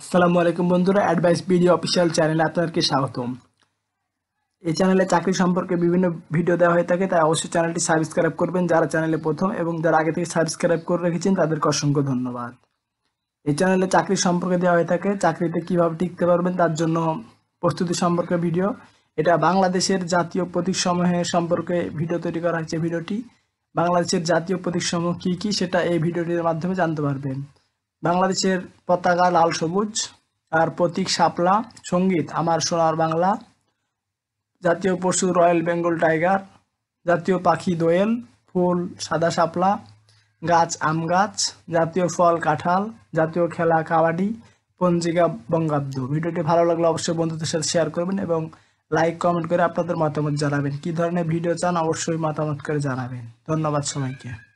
আসসালামু আলাইকুম বন্ধুরা অ্যাডভাইস ভিডিও অফিসিয়াল চ্যানেলে আপনাদেরকে স্বাগতম। এই চ্যানেলে চাকরি সম্পর্কে বিভিন্ন ভিডিও দেওয়া হয়ে থাকে, তাই অবশ্যই চ্যানেলটি সাবস্ক্রাইব করবেন। যারা চ্যানেলে প্রথম এবং যারা আগে থেকে সাবস্ক্রাইব করে রেখেছেন, তাদেরকে অসংখ্য ধন্যবাদ। এই চ্যানেলে চাকরি সম্পর্কে দেওয়া হয়ে থাকে, চাকরিতে কীভাবে টিকতে পারবেন তার জন্য প্রস্তুতি সম্পর্কে ভিডিও এটা বাংলাদেশের জাতীয় প্রতীকসমূহের সম্পর্কে ভিডিও তৈরি করা হয়েছে ভিডিওটি বাংলাদেশের জাতীয় প্রতীকসমূহ কী কী, সেটা এই ভিডিওটির মাধ্যমে জানতে পারবেন। বাংলাদেশের পতাকা লাল সবুজ আর প্রতীক শাপলা, সংগীত আমার সোনার বাংলা, জাতীয় পশু রয়্যাল বেঙ্গল টাইগার, জাতীয় পাখি দোয়েল, ফুল সাদা শাপলা, গাছ আম গাছ, জাতীয় ফল কাঁঠাল, জাতীয় খেলা কাবাডি, পঞ্জিকা বঙ্গাব্দ। ভিডিওটি ভালো লাগলে অবশ্যই বন্ধুদের সাথে শেয়ার করবেন এবং লাইক, কমেন্ট করে আপনাদের মতামত জানাবেন। কী ধরনের ভিডিও চান অবশ্যই মতামত করে জানাবেন। ধন্যবাদ সবাইকে।